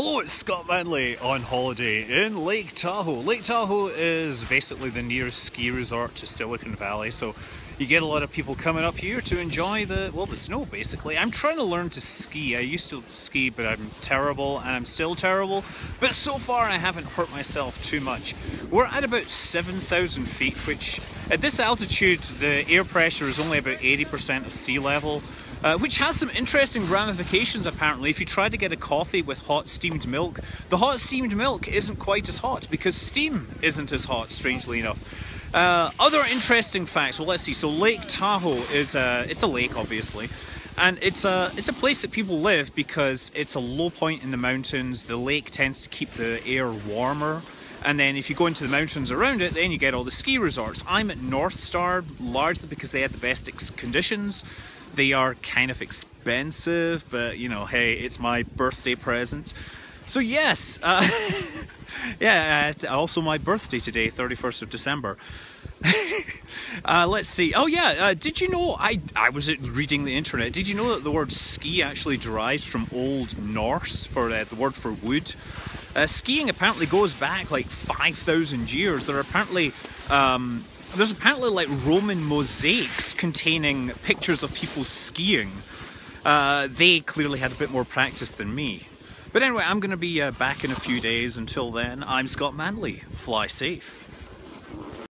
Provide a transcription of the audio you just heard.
Hello, it's Scott Manley on holiday in Lake Tahoe. Lake Tahoe is basically the nearest ski resort to Silicon Valley, so you get a lot of people coming up here to enjoy the, well, the snow basically. I'm trying to learn to ski. I used to ski, but I'm terrible and I'm still terrible. But so far I haven't hurt myself too much. We're at about 7,000 feet, which at this altitude, the air pressure is only about 80% of sea level. Uh, which has some interesting ramifications apparently. If you try to get a coffee with hot steamed milk, the hot steamed milk isn't quite as hot because steam isn't as hot, strangely enough. Uh, other interesting facts. Well, let's see. So Lake Tahoe is a it's a lake, obviously, and it's a it's a place that people live because it's a low point in the mountains. The lake tends to keep the air warmer. And then if you go into the mountains around it, then you get all the ski resorts. I'm at Northstar largely because they had the best conditions. They are kind of expensive, but you know, hey, it's my birthday present. So yes, uh, yeah, uh, also my birthday today, 31st of December. uh, let's see. Oh yeah, uh, did you know? I I was reading the internet. Did you know that the word ski actually derives from Old Norse for uh, the word for wood? Uh, skiing apparently goes back like 5,000 years. There are apparently um, there's apparently like Roman mosaics containing pictures of people skiing. Uh, they clearly had a bit more practice than me. But anyway, I'm going to be uh, back in a few days. Until then, I'm Scott Manley. Fly safe.